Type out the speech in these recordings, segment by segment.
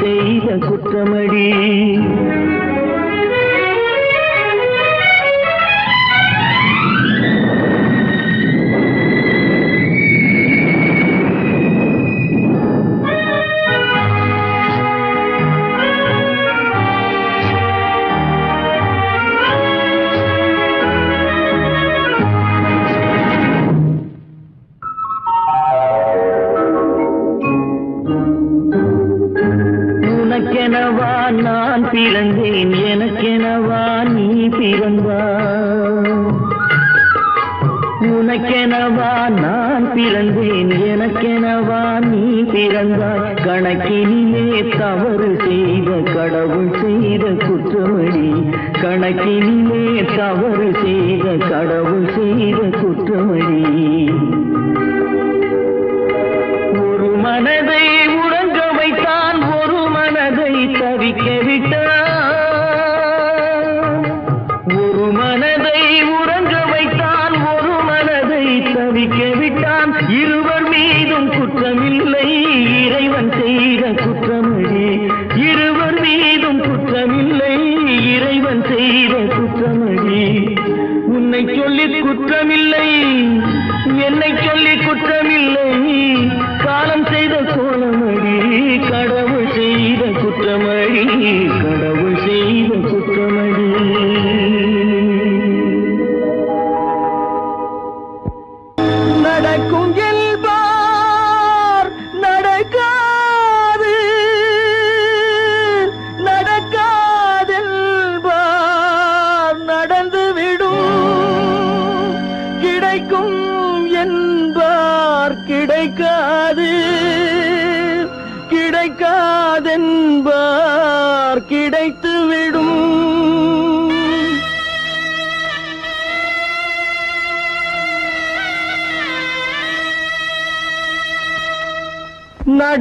செய்த குற்றமடி.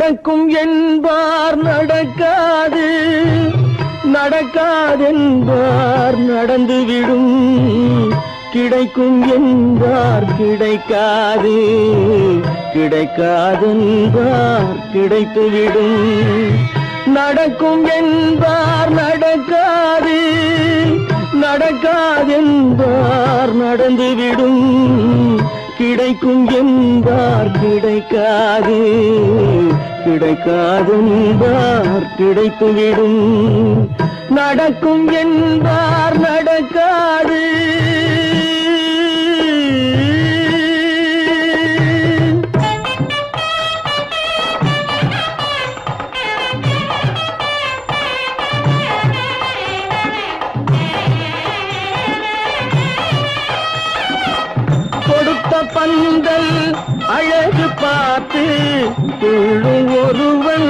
நடக்கும் என்பார் நடக்காது. நடக்காதென்பார் நடந்துவிடும் கிடைக்கும் என்பார் கிடைக்காது. கிடைக்காதென்பார் கிடைத்துவிடும் நடக்கும் என்பார் நடக்காது. நடக்காதென்பார் நடந்துவிடும் கிடைக்கும் என்பார் கிடைக்காது. கிடைக்காது என்பார் கிடைத்துவிடும் நடக்கும் என்பார் நடக்காது. கொடுத்த பந்தல் அழகு பார்த்து துள்ளும் ஒருவன்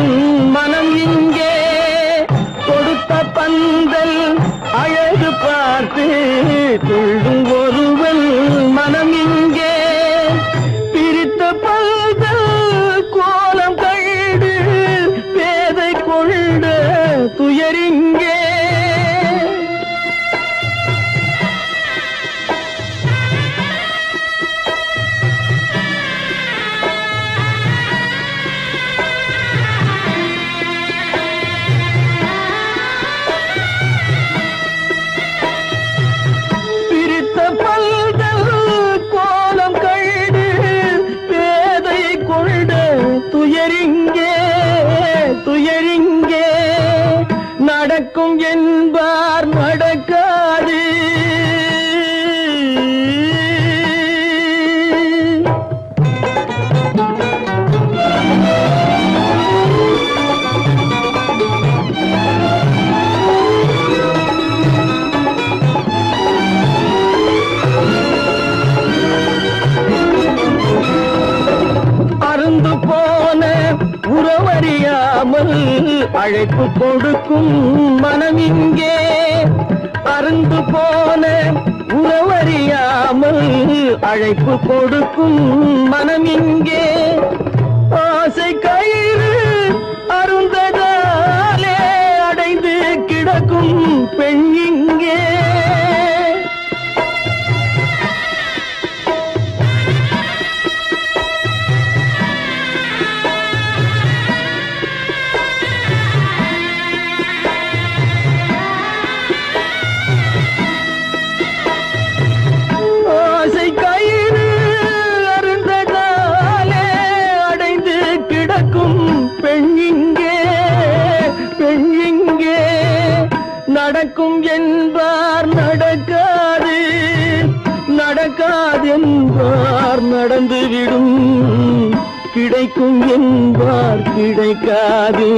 கிடைக்கும் என்பார் கிடைக்காது.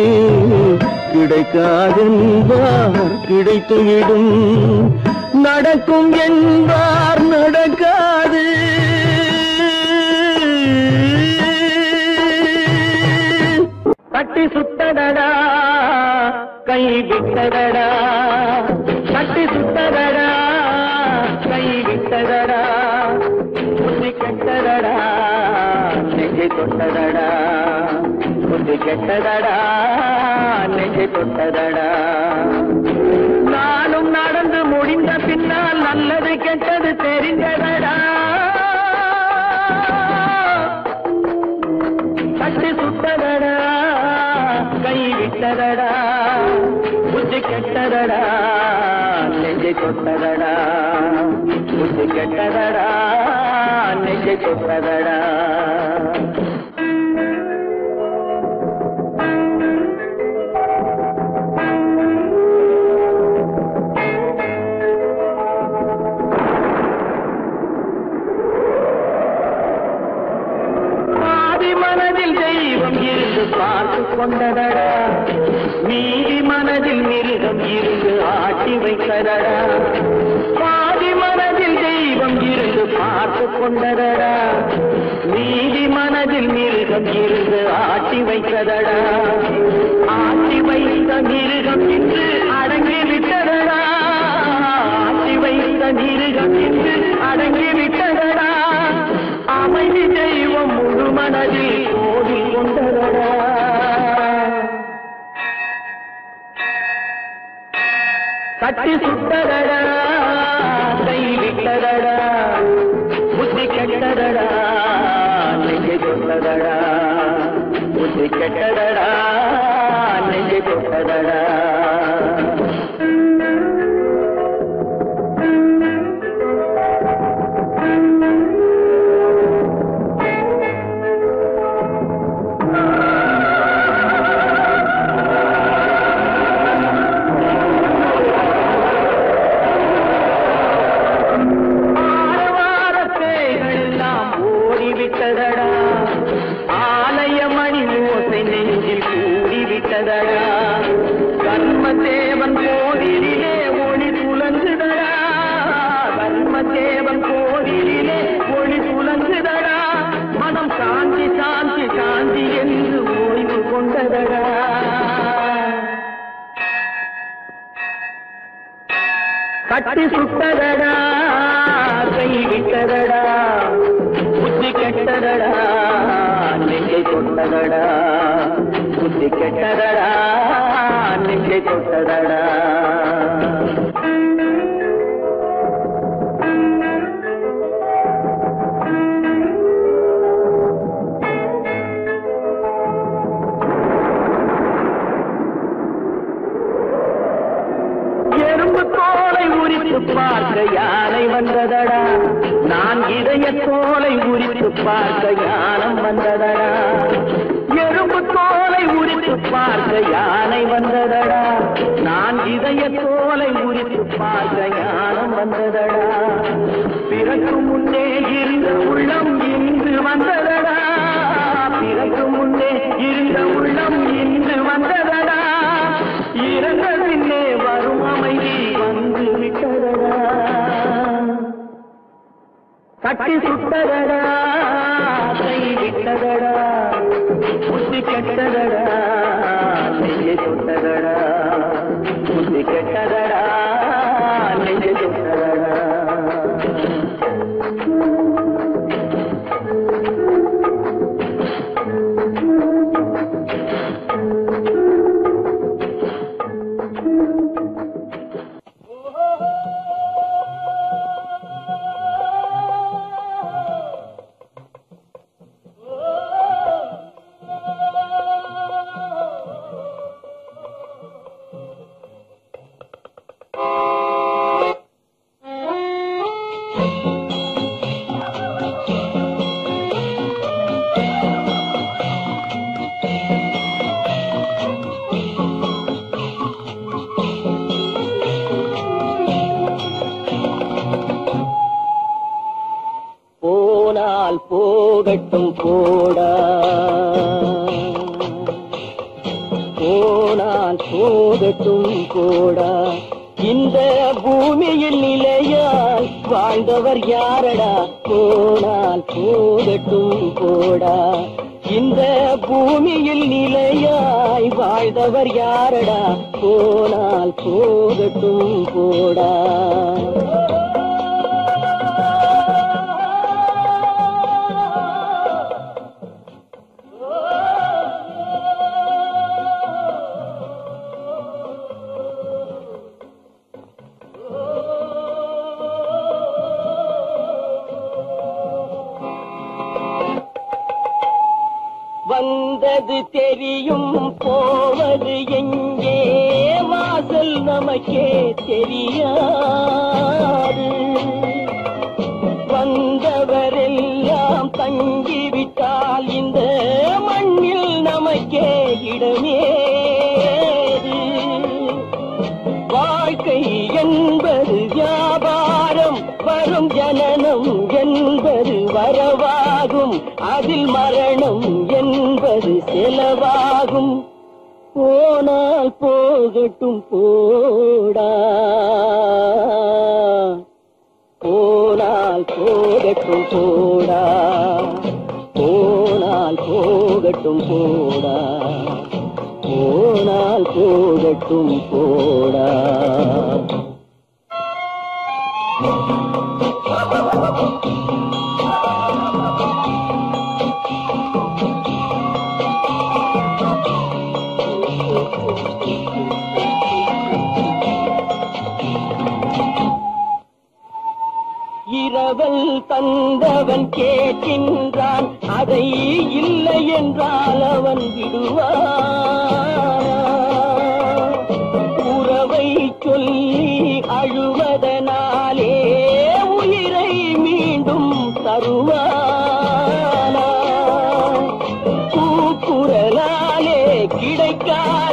கிடைக்காதென்பார் கிடைத்துவிடும். நடக்கும் என்பார் நடக்காது. கட்டி சுட்டதடா கை விட்டதடா. கட்டி சுட்டதடா கை விட்டதடா. புத்தி கெட்டதடா. தொட்டதடா. புத்தி கெட்டதடா. நெஞ்சை தொட்டதடா. நானும் நடந்து முடிந்த பின்னால் நல்லது கெட்டது தெரிந்ததடா. கட்டி சுட்டதடா. கை விட்டதடா. புத்தி கெட்டதடா. நெஞ்சை தொட்டதடா. புத்தி கெட்டதடா. நெஞ்சை தொட்டதடா. கொண்டதடா. மீதி மனதில் மிருகம் இருந்து ஆட்டி வைத்ததடா. பாதி மனதில் தெய்வம் இருந்து பார்த்து கொண்டதடா. மீதி மனதில் மிருகம் இருந்து ஆட்டி வைத்ததடா. ஆட்டி வைத்த மிருகம் இன்று அடங்கி விட்டதடா. ஆட்டி வைத்த மிருகம் இன்று அடங்கி விட்டதடா. அமைதி தெய்வம் முழு மனதில் கோவில் கொண்டதடா. கட்டி சுட்டதடா கை விட்டதடா புத்தி கெட்டதடா நெஞ்சை தொட்டதடா புத்தி கெட்டதடா. கட்டி சுட்டதடா கை விட்டதடா புத்தி கெட்டதடா நெஞ்சை தொட்டதடா புத்தி கெட்டதடா நெஞ்சை தொட்டதடா உரித்து பார்க்க யானை வந்ததடா. நான் இதய தோலை உரித்து பார்க்க யானம் வந்ததடா. எறும்பு தோலை உரித்து பார்க்க யானை வந்ததடா. நான் இதய தோலை உரித்து பார்க்க யானம் வந்ததடா. பிறகு முன்னே இருந்த உள்ளம் இன்று வந்ததடா. பிறகு முன்னே இருந்த உள்ளம் இன்று வந்ததடா. இறந்தது கட்டி சுட்டதடா கை விட்டதடா புத்தி கெட்டதடா நெஞ்சை சுட்டதடா புத்தி கெட்டதடா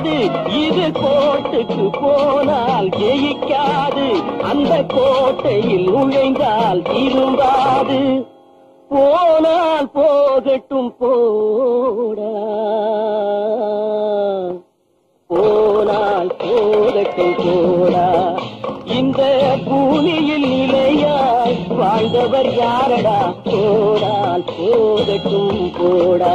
கிடைக்காது இது கோட்டுக்கு போனால் ஜெயிக்காது. அந்த கோட்டையில் நுழைந்தால் திரும்பாது. போனால் போகட்டும் போடா. போனால் போகட்டும் போடா. இந்த பூமியில் நிலையாய் வாழ்ந்தவர் யாரடா? போனால் போகட்டும் போடா.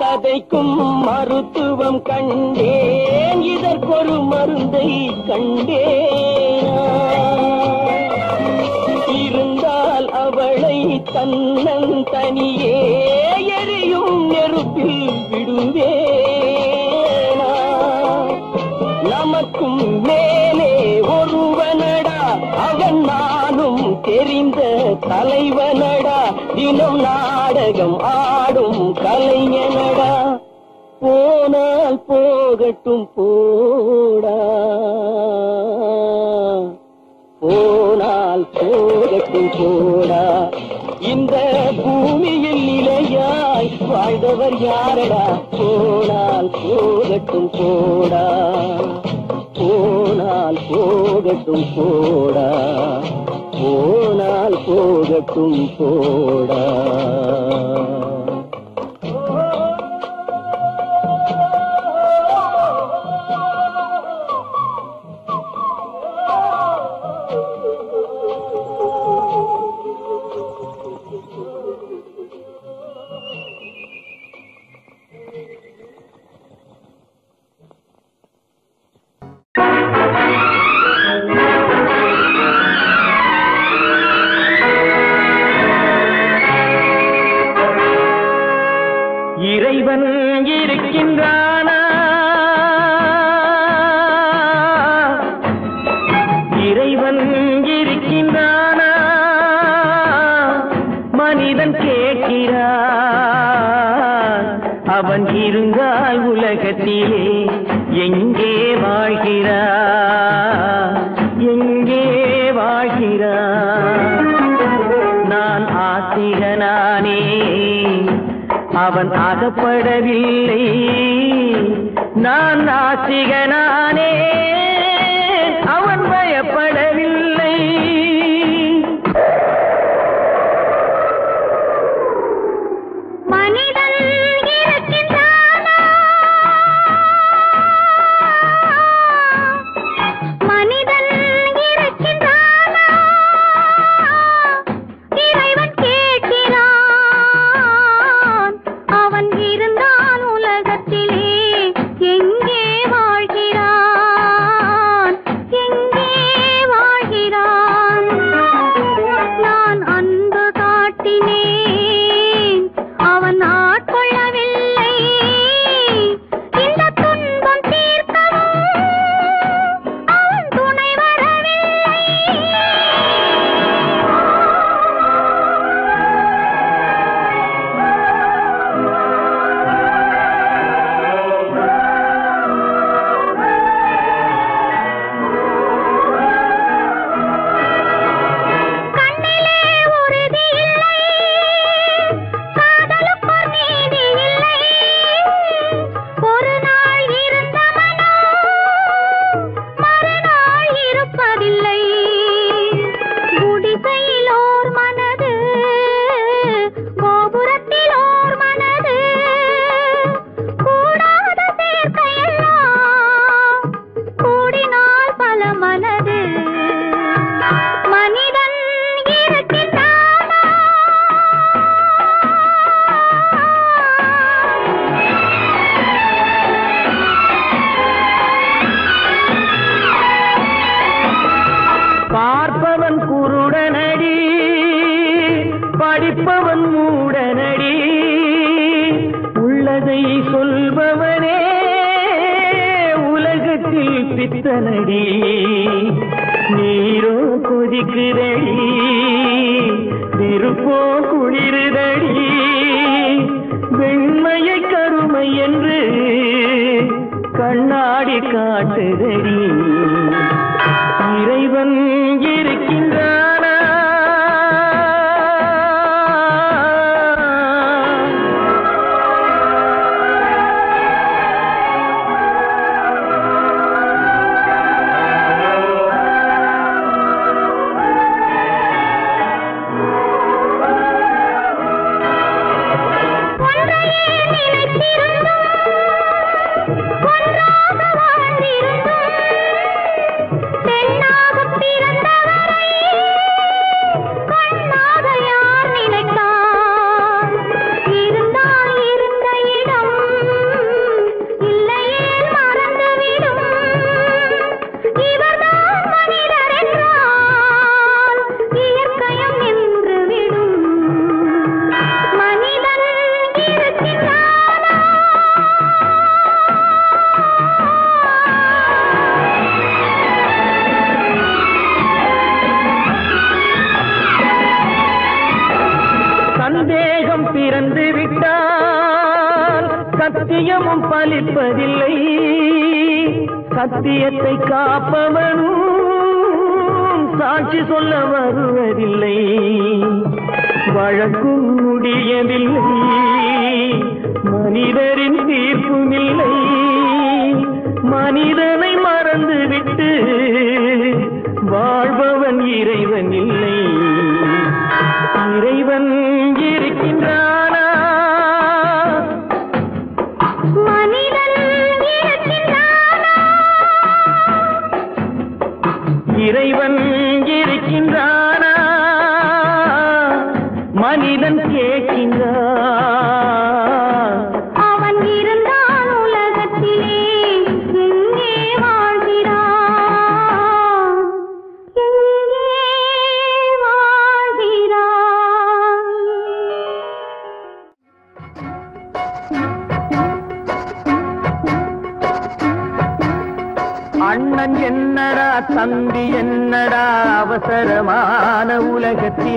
சதைக்கும் மருத்துவம் கண்டேன். இதற்கொரு மருந்தை கண்டேன். இருந்தால் அவளை தன்னன் தனியே எரியும் நெருப்பில் விடுவே நமக்கும் மேலே ஒருவனடா. அவன் நானும் தெரிந்த தலைவனடா. உலகிலும் நாடகம் ஆடும் கலைஞனடா போனால் போகட்டும் போடா. போனால் போகட்டும் போடா. இந்த பூமியில் நிலையாய் வாழ்ந்தவர் யாரடா? போனால் போகட்டும் போடா. போனால் போகட்டும் போடா. போனால் போகட்டும் போடா.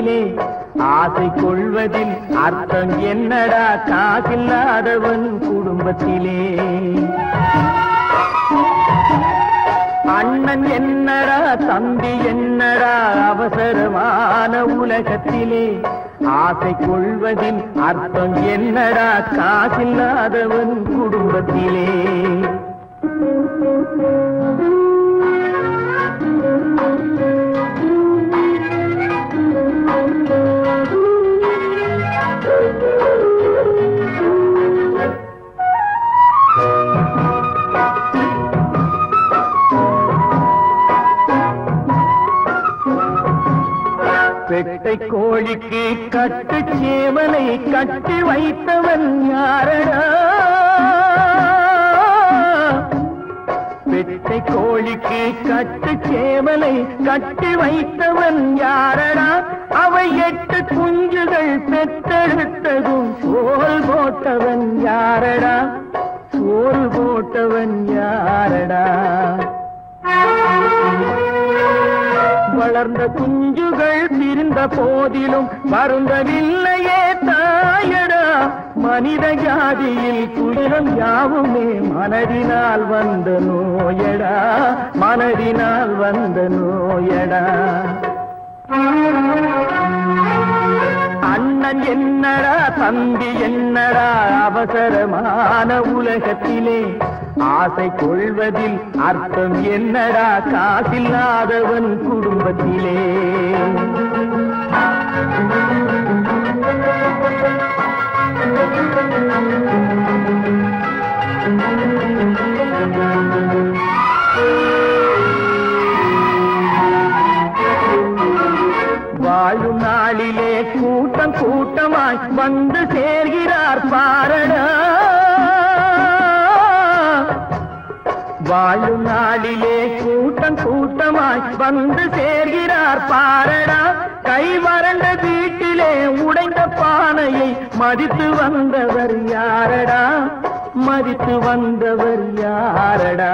உலகத்திலே ஆசை கொள்வதில் அர்த்தம் என்னடா? காசில்லாதவன் குடும்பத்திலே. அண்ணன் என்னடா? தம்பி என்னடா? அவசரமான உலகத்திலே ஆசை கொள்வதில் அர்த்தம் என்னடா? காசில்லாதவன் குடும்பத்திலே. கோழிக்கு கட்டு சேவலை கட்டி வைத்தவன் யாரடா? பெட்டை கோழிக்கு கட்டு சேவலை கட்டி வைத்தவன் யாரடா? அவை எட்டு குஞ்சுகள் பெற்றெடுத்ததும் சோல் போட்டவன் யாரடா? சோல் போட்டவன் யாரடா? வளர்ந்த குஞ்சுகள் பிரிந்த போதிலும் வருந்தவில்லையே தாயடா. மனித ஜாதியில் துயரம் யாவுமே மனதினால் வந்த நோயடா. மனதினால் வந்த நோயடா. அண்ணன் என்னடா தம்பி என்னடா அவசரமான உலகத்திலே ஆசை கொள்வதில் அர்த்தம் என்னடா? காசில்லாதவன் குடும்பத்திலே. வாழும் நாளிலே கூட்டம் கூட்டமாய் வந்து சேர்கிறார் பாரடா. வாழும் நாளிலே கூட்டம் கூட்டமாய் வந்து சேர்கிறார் பாரடா. கை வறண்ட வீட்டிலே உடைந்த பானையை மதித்து வந்தவர் யாரடா? மதித்து வந்தவர் யாரடா?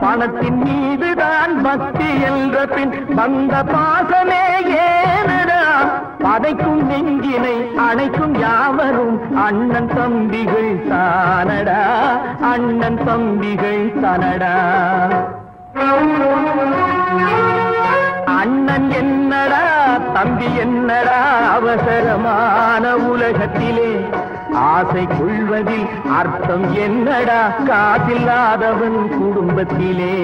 பணத்தின் மீதுதான் பக்தி என்ற பின் வந்த பாசமே ஏனடா? பதைக்கும் நெஞ்சினை அணைக்கும் யாவரும் அண்ணன் தம்பிகள் தானடா அண்ணன் தம்பிகள் தனடா. அண்ணன் என்னடா தம்பி என்னடா அவசரமான உலகத்திலே ஆசை கொள்வதில் அர்த்தம் என்னடா காதில்லாதவன் குடும்பத்திலே.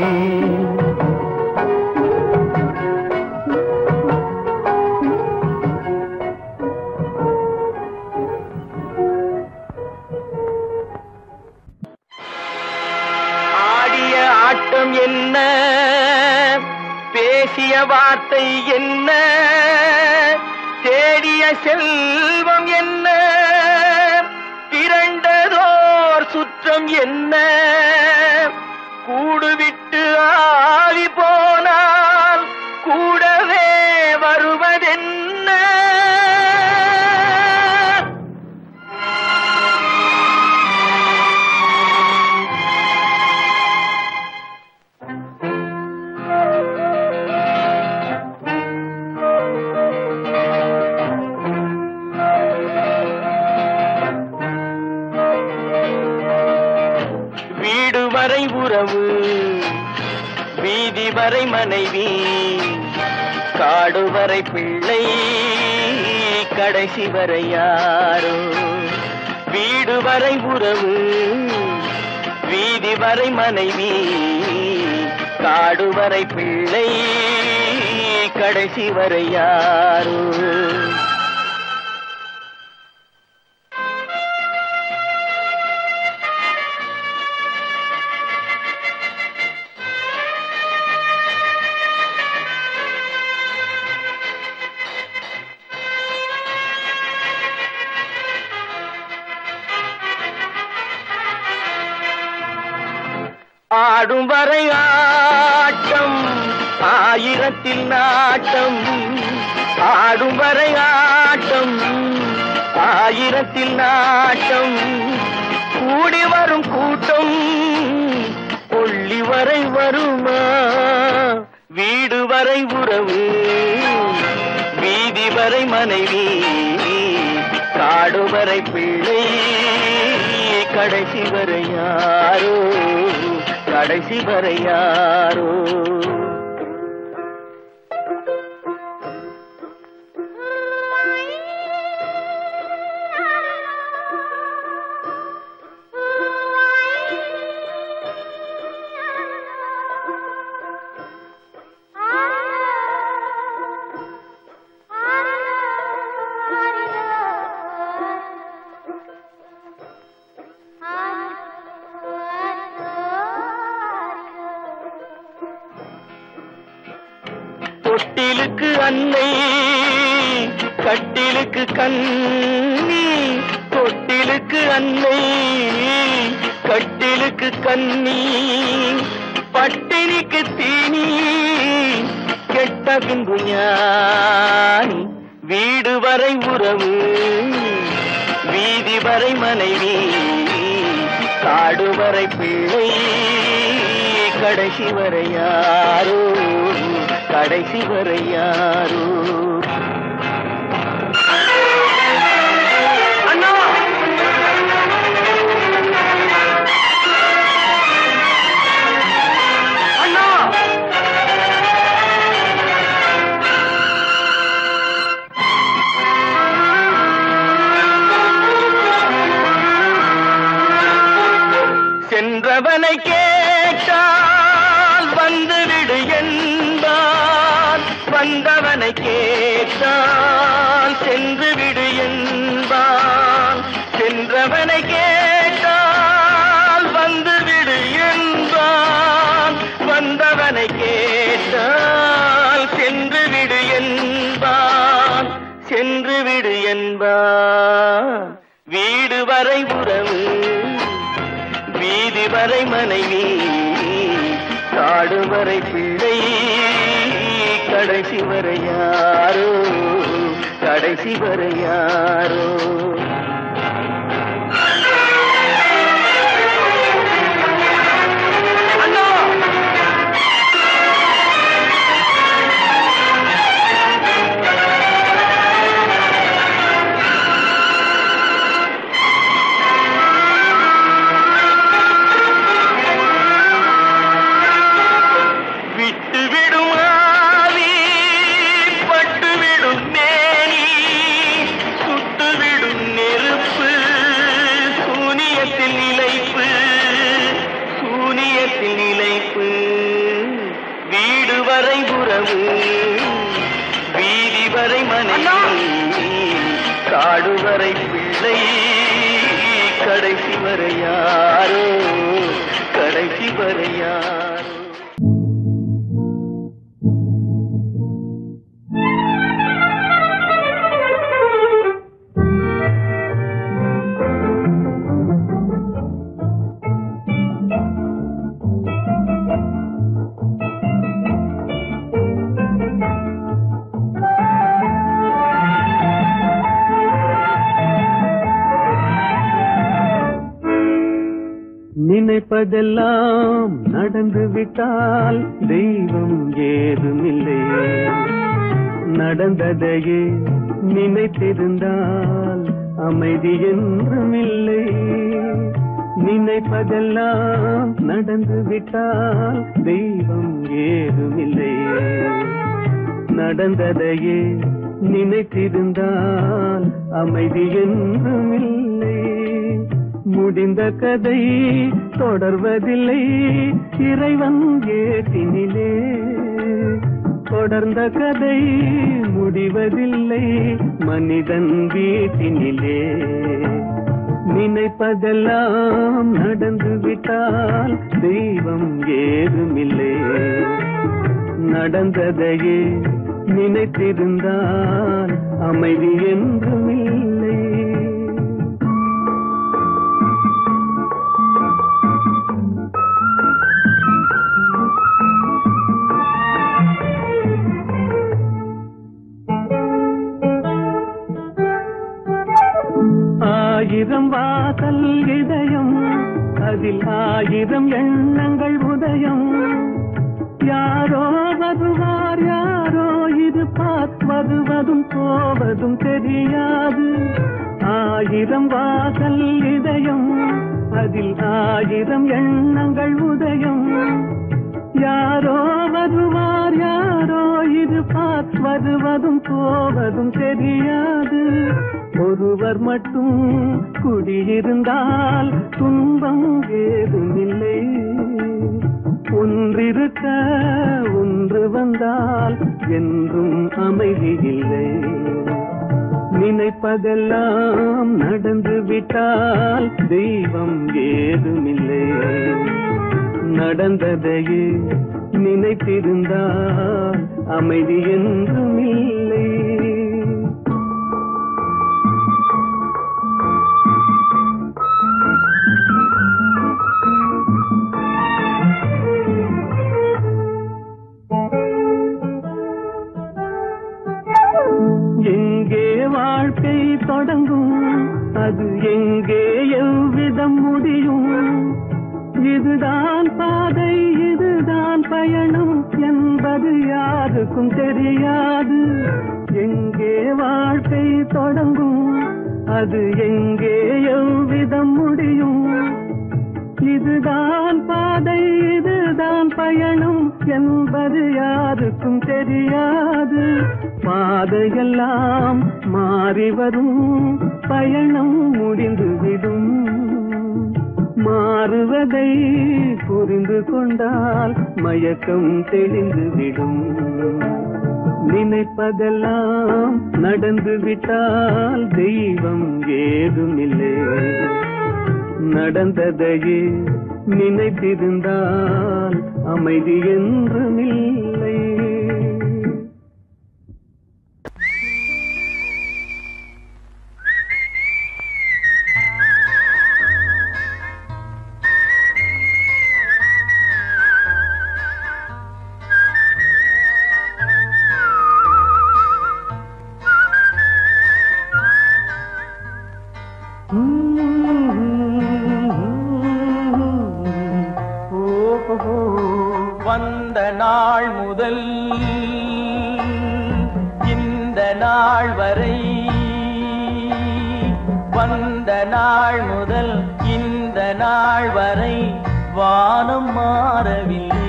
வார்த்தை என்ன? தேடிய செல்வம் என்ன? திரண்டதோர் சுற்றம் என்ன? கூடுவிட்டு ஆவி போனால் கூடவே வரை மனைவி காடு வரை பிள்ளை கடைசி வரை யாரோ? வீடு வரை உறவு வீதி வரை மனைவி காடு வரை பிள்ளை கடைசி வரை யாரோ? ஆயிரத்தில் நாட்டம் ஆடும் வரை ஆட்டம். ஆயிரத்தில் நாட்டம் கூடி வரும் கூட்டம் கொள்ளி வரை வருமா? வீடு வரை உறவு வீதி வரை மனைவி காடு வரை பிள்ளை கடைசி வரை யாரோ கடைசி வரை யாரோ? வரை மனைவி காடு வரை பிள்ளை கடைசி வரை யாரோ கடைசி வரை யாரோ. நடந்து விட்டால் தெய்வம் ஏதுமில்லை. நடந்ததையே நினைத்திருந்தால் அமைதி என்றும் இல்லை நினைப்பதெல்லாம் நடந்து விட்டால் தெய்வம் ஏதுமில்லை. நடந்ததையே நினைத்திருந்தால் அமைதி என்றும் இல்லை முடிந்த கதை தொடர்வதில்லை. இறைவன் ஏட்டினிலே தொடர்ந்த கதை முடிவதில்லை. மனிதன் வீட்டினிலே. நினைப்பதெல்லாம் நடந்து விட்டால் தெய்வம் ஏதுமில்லை. நடந்ததையே நினைத்திருந்தால் அமைதி என்றும் இல்லை ஆயிரம் வாசல் இதயம் அதில் ஆயிரம் எண்ணங்கள் உதயம். யாரோ வருவார் யாரோ இது பார்ப்பதுவதும் போவதும் தெரியாது. ஆயிரம் வாசல் இதயம் அதில் ஆயிரம் எண்ணங்கள் உதயம். யாரோ வருவார் யாரோ இருப்பார் வருவதும் போவதும் தெரியாது. ஒருவர் மட்டும் குடியிருந்தால் துன்பம் ஏதுமில்லை. ஒன்றிருக்க ஒன்று வந்தால் என்றும் அமைதி இல்லை நினைப்பதெல்லாம் நடந்து விட்டால் தெய்வம் ஏதுமில்லை. நடந்ததையே நினைத்திருந்தால் அமைதி என்றும் இல்லை வாழ்க்கை தொடங்கும். அது எங்கே எவ்விதம் முடியும்? இதுதான் பாதை இதுதான் பயணம் என்பது யாருக்கும் தெரியாது. எங்கே வாழ்க்கை தொடங்கும்? அது எங்கே எவ்விதம் முடியும்? இதுதான் பாதை இதுதான் பயணம் என்பது யாருக்கும் தெரியாது. பாதையெல்லாம் மாறி வரும். பயணம் முடிந்துவிடும் மாறுவதை புரிந்து கொண்டால் மயக்கம் தெளிந்துவிடும் நினைப்பதெல்லாம் நடந்துவிட்டால் தெய்வம் ஏதுமில்லை. நடந்ததையே நினைத்திருந்தால் அமைதி என்றுமில்லை. நாள் முதல் இந்த நாள் வரை வானம் மாறவில்லை.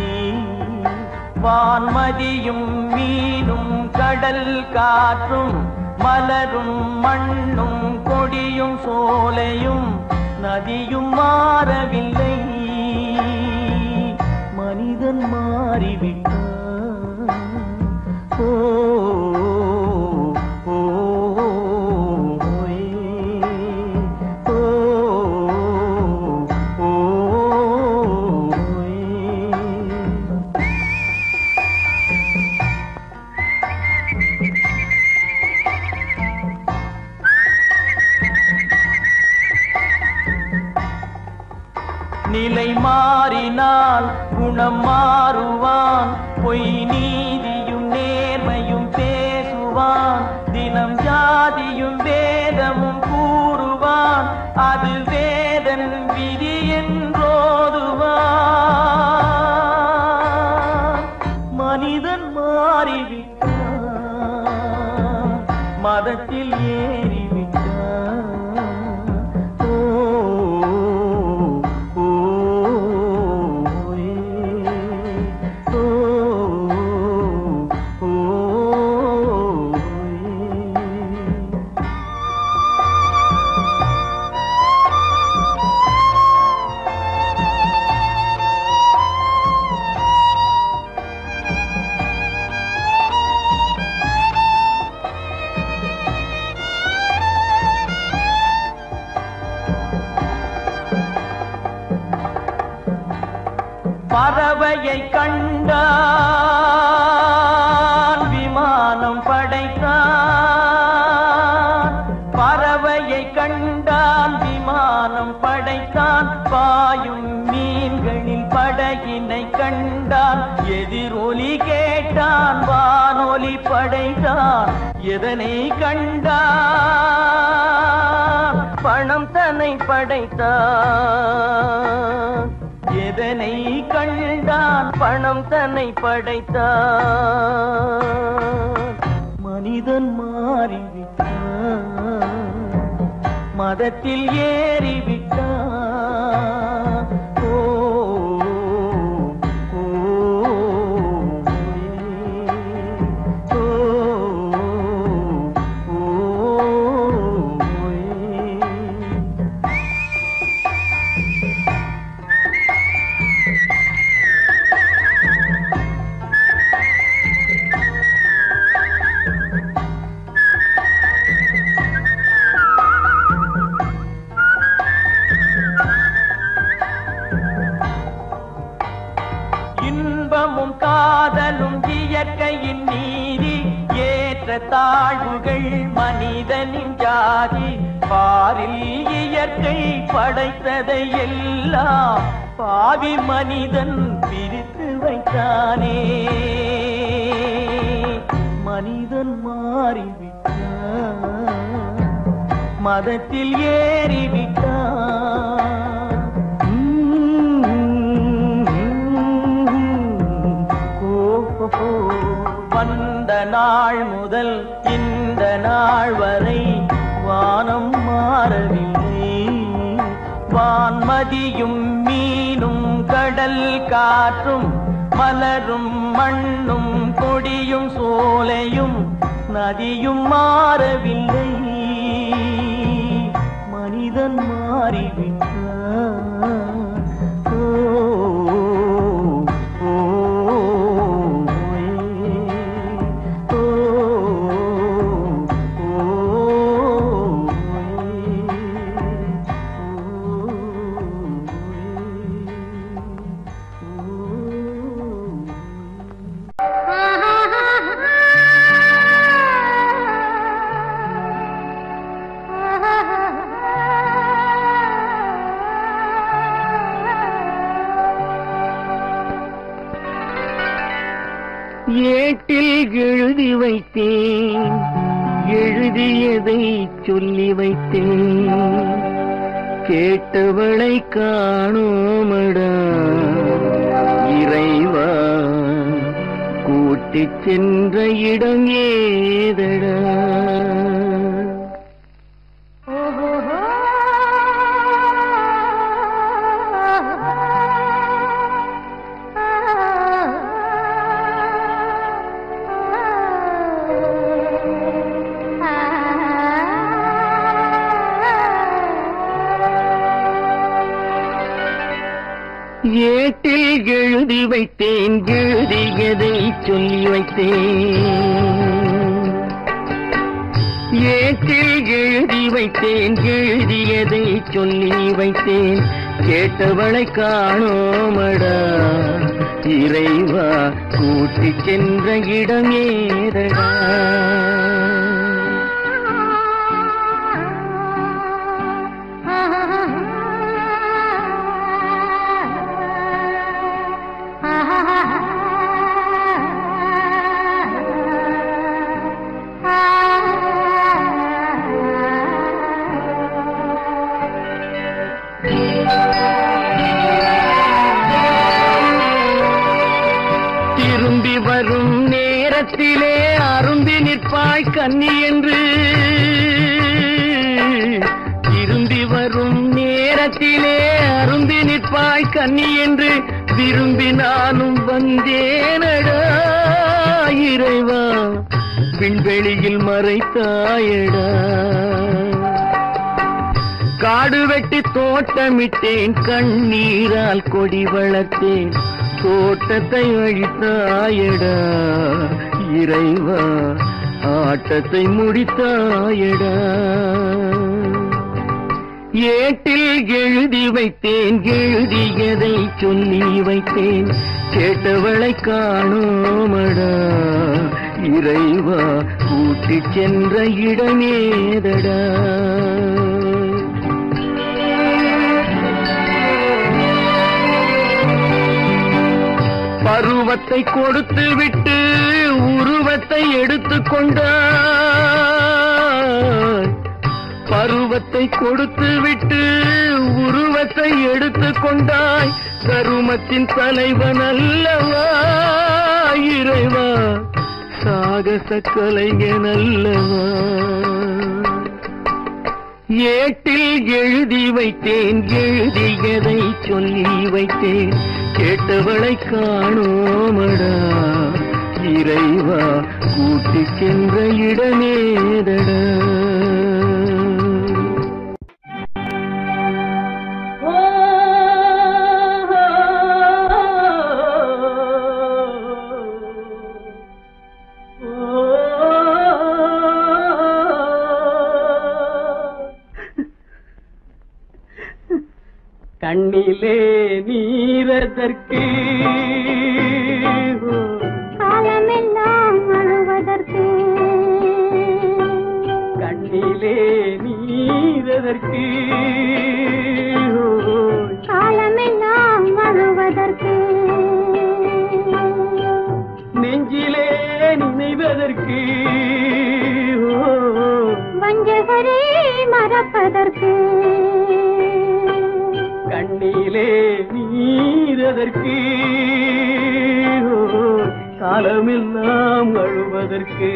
வான்மதியும் மீனும் கடல் காற்றும் மலரும் மண்ணும் கொடியும் சோலையும் நதியும் மாறவில்லை. மனிதன் மாறிவிட்டான். ஓ மாறினால் குணம் மாறுவான். பொய் நீதியும் நேர்மையும் பேசுவான். தினம் ஜாதியும் வேதமும் கூறுவான். அது வேதன் விதி என்றோதுவான். எதனை கண்டான் பணம் தன்னை படைத்தான் எதனை கண்டான் பணம் தன்னை படைத்தான் மனிதன் மாறிவிட்டான். மதத்தில் ஏ தாழ்வுகள் மனிதனின் ஜாதி பாரில் இயற்கை படைத்ததை எல்லாம் பாவி மனிதன் பிரித்து வைத்தானே. மனிதன் மாறிவிட்டான். மதத்தில் ஏறிவிட்டான். நாள் முதல் இந்த நாள் வரை வானம் மாறவில்லை. வான்மதியும் மீனும் கடல் காற்றும் மலரும் மண்ணும் கொடியும் சோலையும் நதியும் மாறவில்லை. மனிதன் மாறிவிட்டான். எழுதி வைத்தேன் கதை சொல்லி வைத்தேன்? ஏற்றில் எழுதி வைத்தேன் எழுதியதை சொல்லி வைத்தேன்? கேட்டவளை காணோமடா இறைவா கூட்டி சென்ற இடம் ஏதடா உள்ளத்திலே அருந்தி நிற்பாய் கன்னி என்று. திரும்பி வரும் நேரத்திலே அருந்தி நிற்பாய் கன்னி என்று விரும்பி நானும் வந்தேனடா இறைவா. விண்வெளியில் மறைத்தாயடா. காடு வெட்டி தோட்டமிட்டேன் கண்ணீரால் கொடி வளர்த்தேன் தோட்டத்தை அழித்தாயடா. இறைவா ஆட்டத்தை முடித்தாயடா. ஏட்டில் எழுதி வைத்தேன் எழுதியதை சொல்லி வைத்தேன். கேட்டவளை காணோமடா. இறைவா கூட்டி சென்ற இடமேதடா. பருவத்தை கொடுத்து விட்டு உருவத்தை எடுத்துக் கொண்டாய் பருவத்தை கொடுத்து விட்டு உருவத்தை எடுத்துக்கொண்டாய் கருமத்தின் தலைவன் அல்லவா இறைவா? சாகச கலைஞன் அல்லவா? ஏட்டில் எழுதி வைத்தேன் எழுதியதை சொல்லி வைத்தேன்? கேட்டவளை காணோமடா? இறைவா கூட்டிக்கின்ற இடமேதட. கண்ணிலே நீரதற்கு காலமெல்லாம் அழுவதற்கு. கண்ணிலே நீரதற்கு. காலமெல்லாம் அழுவதற்கு. நெஞ்சிலே நினைவதற்கு. வஞ்சகரே மறப்பதற்கு. கண்ணிலே நீரதற்கு. காலமெல்லாம் அழுவதற்கு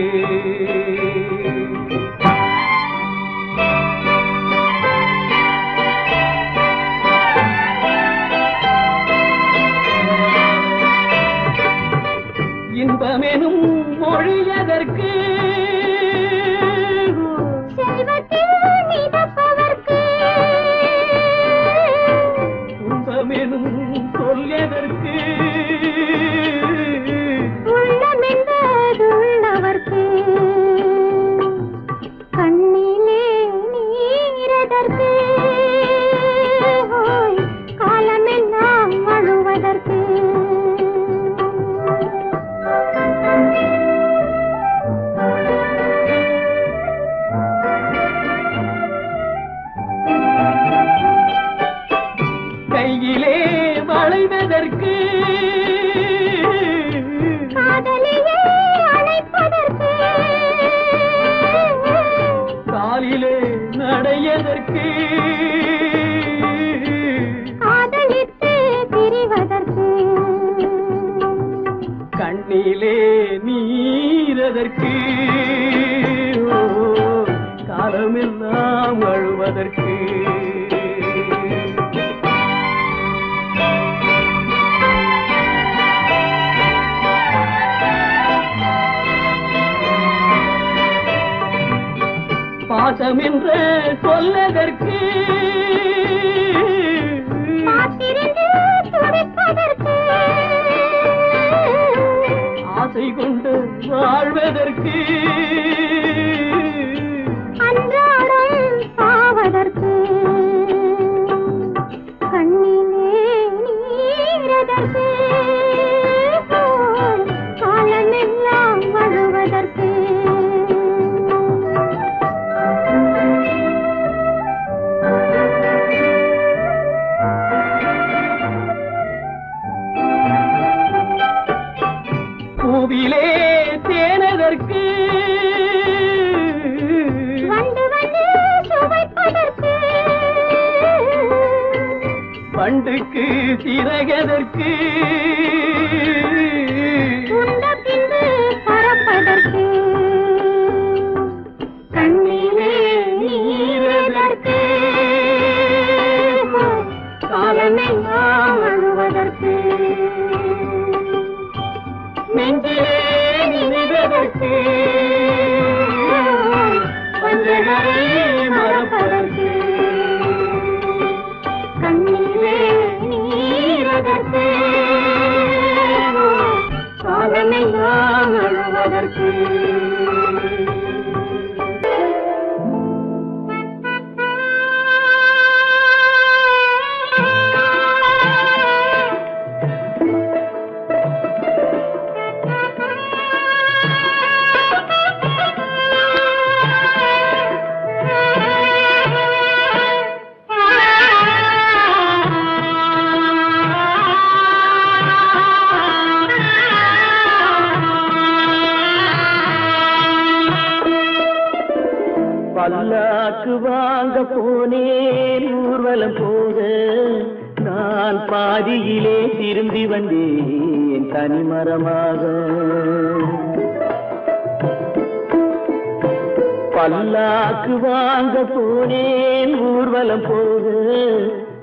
பல்லாக்கு வாங்க போனேன் ஊர்வலம் போக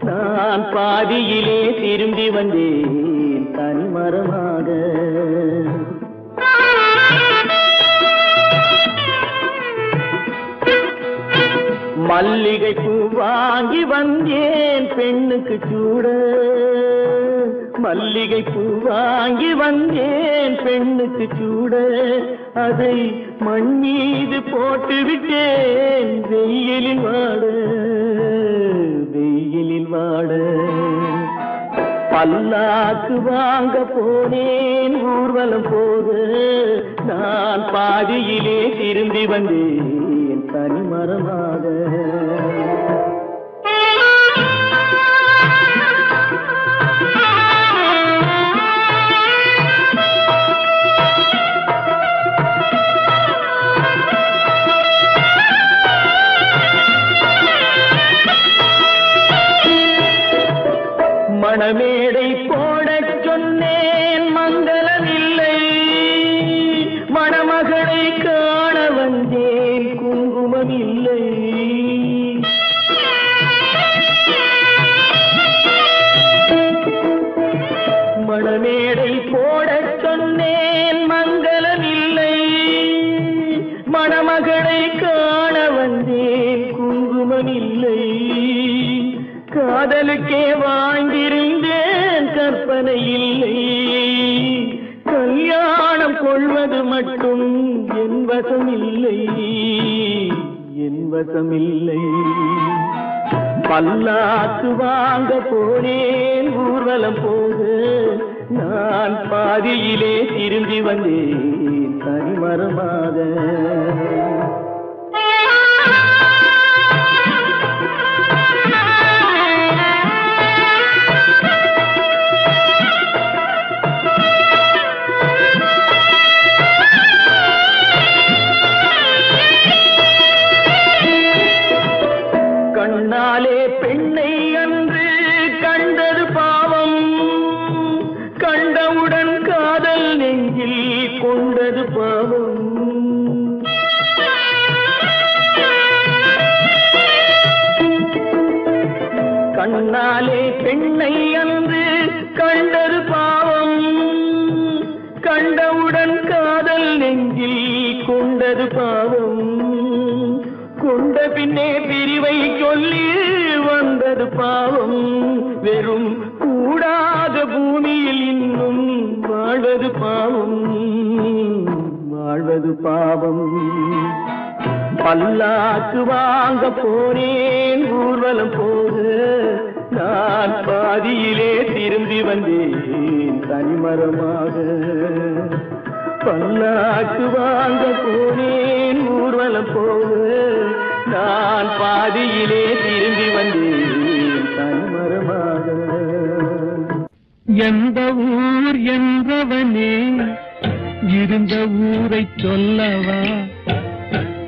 நான் பாதியிலே திரும்பி வந்தேன் தனிமரமாக. மல்லிகை பூ வாங்கி வந்தேன் பெண்ணுக்கு சூட. மல்லிகை பூ வாங்கி வந்தேன் பெண்ணுக்கு சூட. அதை மண் மீது போட்டுவிட்டேன். வெயிலில் வாட வெயிலில் வாட. பல்லாக்கு வாங்க போனேன் ஊர்வலம் போது நான் பாதியிலே திரும்பி வந்தேன் தனிமரமாக. மணமேடை வசமில்லை வசம் பல்லாக்கு வாங்க போனேன் ஊர்வலம் போது நான் பாதியிலே திரும்பி வந்தேன். தனிமரமாக பாவம் வெறும் கூடாத பூமியில் இன்னும் வாழ்வது பாவம் வாழ்வது பாவம். பல்லாக்கு வாங்க போனேன் ஊர்வலம் போக நான் பாதியிலே திரும்பி வந்தேன் தனிமரமாக. பல்லாக்கு வாங்க போனேன் ஊர்வலம் போக நான் பாதியிலே திரும்பி வந்தேன். எந்த ஊர் என்றவனே? இருந்த ஊரை சொல்லவா?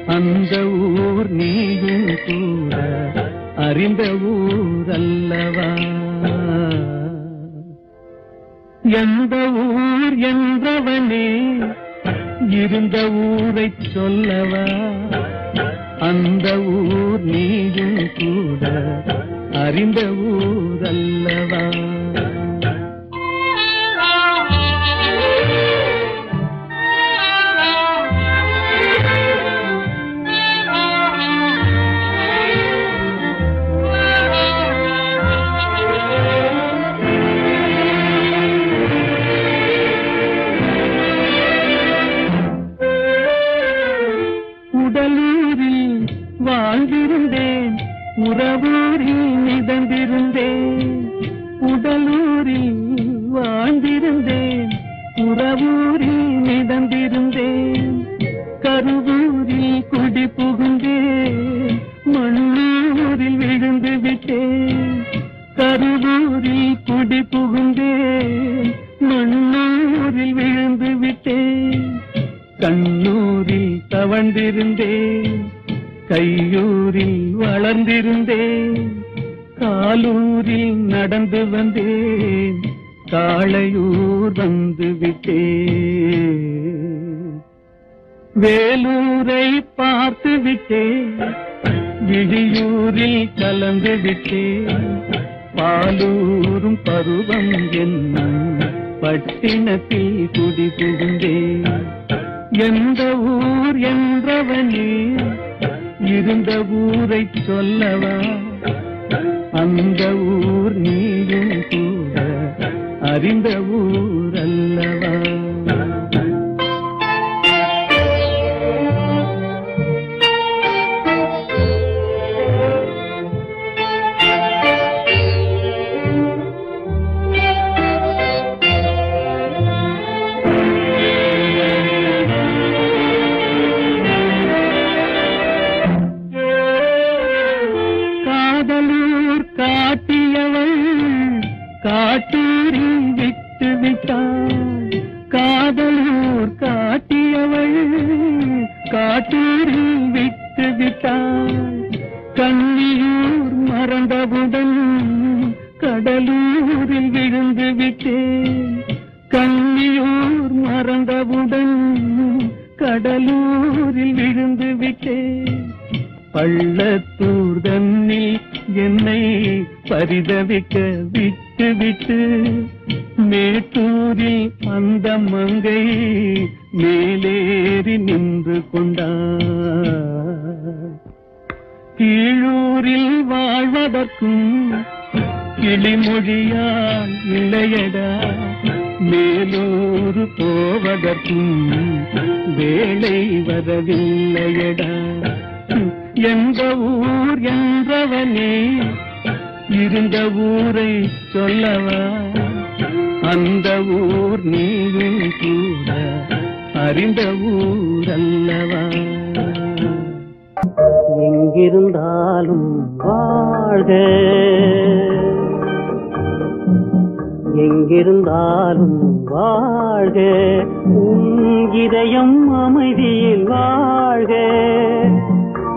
அந்த ஊர் நீயும் கூட அறிந்த ஊர் அல்லவா எந்த ஊர் என்றவனே? இருந்த ஊரை சொல்லவா? அந்த ஊர் நீயும் கூட அறிந்த ஊர் அல்லவா வளர்ந்திருந்தேன். காலூரில் நடந்து வந்தேன். காளையூர் வந்து விட்டேன். வேலூரை பார்த்து விட்டேன். விழியூரில் கலந்து விட்டேன். பாலூரும் பருவம் என்ன பட்டினத்தில் குடி புகுந்தேன். எந்த ஊர் என்றவனே இருந்த ஊரை சொல்லவா? அந்த ஊர் நீயும் கூட அறிந்த ஊர் அல்லவா அமைதியில் வாழ்க.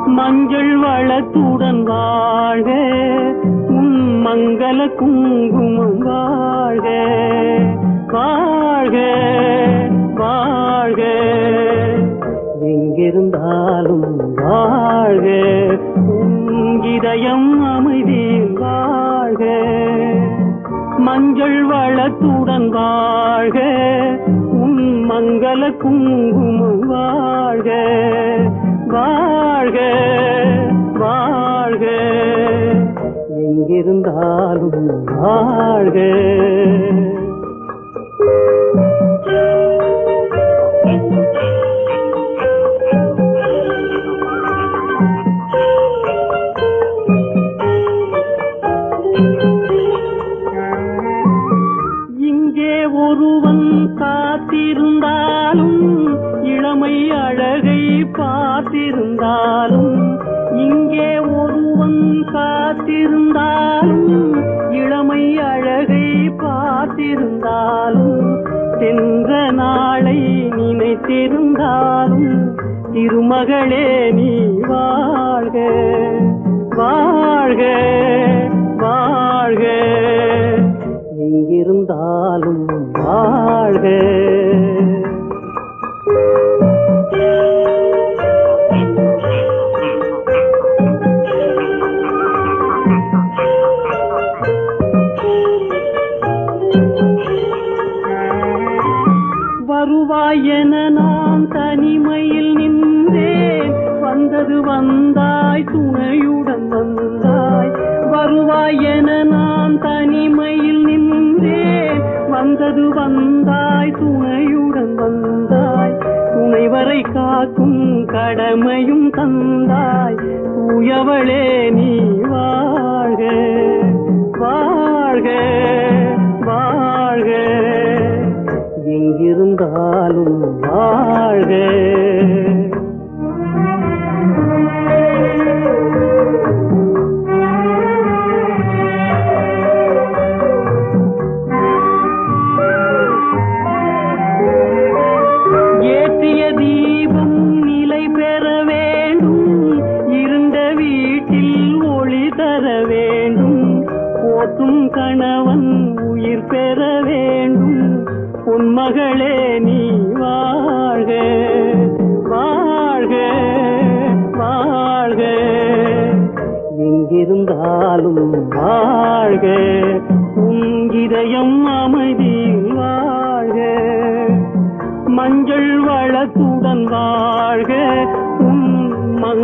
மஞ்சள் வளத்துடன் வாழ்க. உன் மங்கள குங்குமம் வாழ்க. வாழ்க வாழ்க. எங்கிருந்தாலும் வாழ்க. இதயம் அமைதியில் வாழ்க. மஞ்சள் வளத்துடன் வாழ்க. மங்கள குங்குமம் வாழ்க வாழ்க வாழ்க. எங்கிருந்தாலும் வாழ்க. அழகை பார்த்திருந்தாலும் இங்கே ஒருவன் காத்திருந்தாலும் இளமை அழகை பார்த்திருந்தாலும் சென்ற நாளை நினைத்திருந்தாலும் திருமகளே நீ வாழ்க வாழ்க வாழ்க. எங்கிருந்தாலும் வாழ்க. என நான் தனிமையில் நின்றேன். வந்தது வந்தாய் துணையுடன் வந்தாய். வருவாய் என நான் தனிமையில் நின்றேன். வந்தது வந்தாய் துணையுடன் வந்தாய். துணைவரை காக்கும் கடமையும் தந்தாய். தூயவளே நீ வாழ்க வாழ்க. எங்கிருந்தாலும் வாழ்க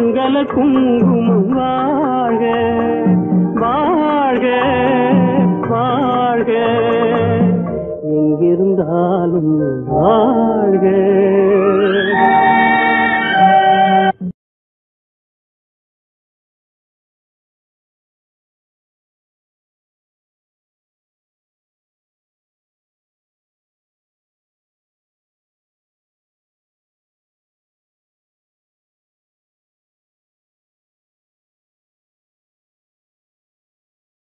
மங்கள குங்குமம் வாழ்க வாழ்க வாழ்க. எங்கிருந்தாலும் வாழ்க.